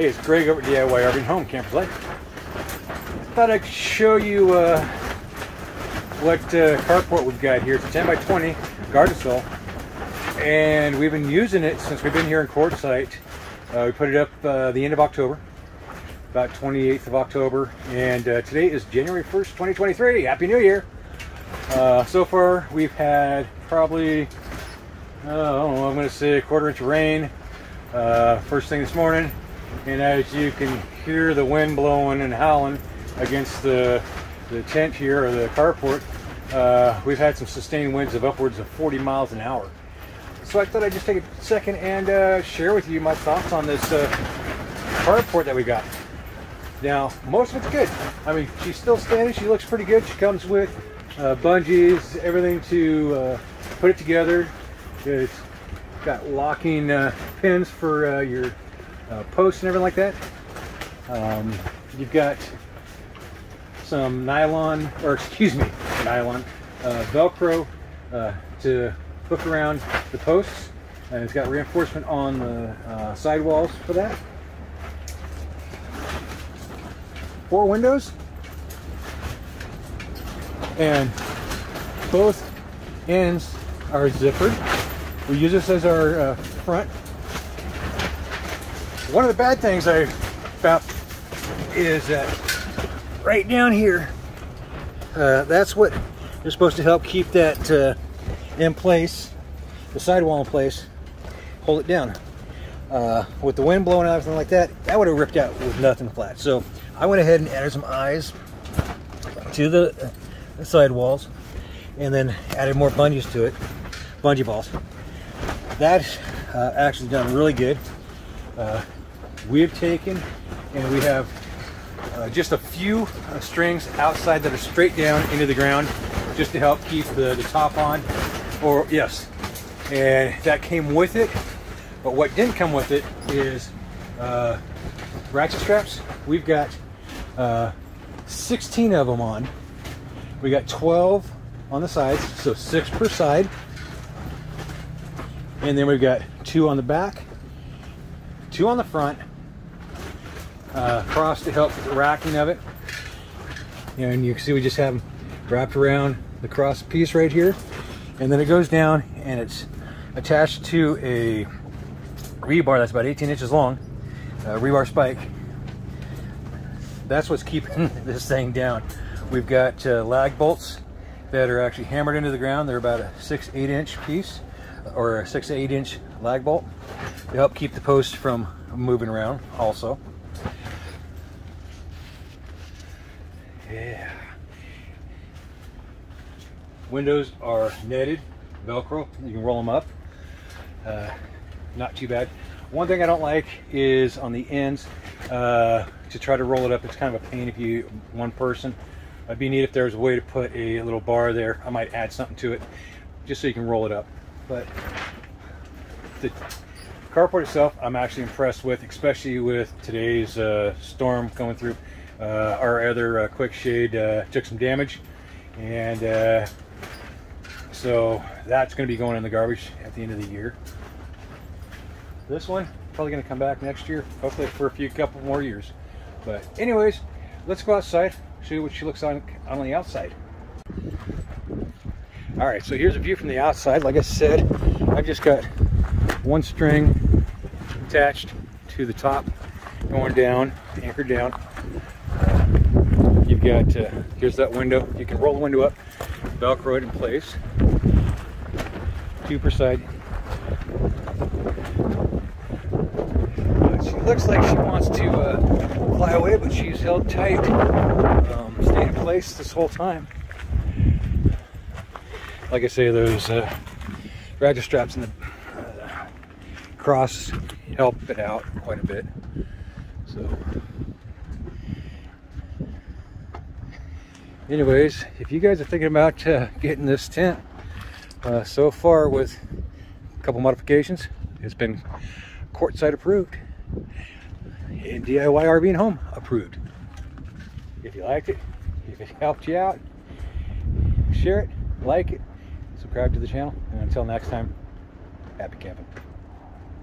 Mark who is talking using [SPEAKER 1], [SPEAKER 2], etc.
[SPEAKER 1] Hey, it's Greg over at DIY RV Home Campers Life. Thought I'd show you uh, what uh, carport we've got here. It's a 10 by 20 garden and we've been using it since we've been here in Quartzsite. Uh, we put it up uh, the end of October, about 28th of October, and uh, today is January 1st, 2023. Happy New Year! Uh, so far, we've had probably, oh, I'm going to say a quarter inch of rain uh, first thing this morning and as you can hear the wind blowing and howling against the, the tent here or the carport, uh, we've had some sustained winds of upwards of 40 miles an hour. So I thought I'd just take a second and uh, share with you my thoughts on this uh, carport that we got. Now, most of it's good. I mean, she's still standing. She looks pretty good. She comes with uh, bungees, everything to uh, put it together. It's got locking uh, pins for uh, your uh, posts and everything like that. Um, you've got some nylon, or excuse me, nylon, uh, Velcro uh, to hook around the posts. And it's got reinforcement on the uh, sidewalls for that. Four windows. And both ends are zippered. We use this as our uh, front one of the bad things I found is that right down here, uh, that's what is supposed to help keep that uh, in place, the sidewall in place, hold it down. Uh, with the wind blowing and everything like that, that would have ripped out with nothing flat. So I went ahead and added some eyes to the, the sidewalls and then added more bungees to it, bungee balls. That uh, actually done really good. Uh, we have taken and we have uh, just a few uh, strings outside that are straight down into the ground just to help keep the, the top on. Or yes. And that came with it but what didn't come with it is uh, ratchet straps. We've got uh, 16 of them on. We got 12 on the sides so six per side. And then we've got two on the back two on the front uh, cross to help with the racking of it. And you can see we just have them wrapped around the cross piece right here. And then it goes down and it's attached to a rebar that's about 18 inches long, rebar spike. That's what's keeping this thing down. We've got uh, lag bolts that are actually hammered into the ground. They're about a six, eight inch piece or a six, eight inch lag bolt to help keep the post from moving around also. Windows are netted, Velcro. You can roll them up. Uh, not too bad. One thing I don't like is on the ends, uh, to try to roll it up, it's kind of a pain if you, one person. It'd be neat if there was a way to put a little bar there. I might add something to it, just so you can roll it up. But the carport itself, I'm actually impressed with, especially with today's uh, storm going through. Uh, our other uh, quick shade uh, took some damage and so that's going to be going in the garbage at the end of the year. This one probably going to come back next year, hopefully for a few couple more years. But anyways, let's go outside, you what she looks on on the outside. All right, so here's a view from the outside. Like I said, I've just got one string attached to the top, going down, anchored down. You've got, uh, here's that window. You can roll the window up, Velcro it in place. Two per side. She looks like she wants to uh, fly away, but she's held tight, um, stayed in place this whole time. Like I say, those uh, ratchet straps in the uh, cross help it out quite a bit. So anyways, if you guys are thinking about uh, getting this tent, uh, so far with a couple modifications, it's been Quartzsite approved and DIY RV and Home approved. If you liked it, if it helped you out, share it, like it, subscribe to the channel, and until next time, happy camping.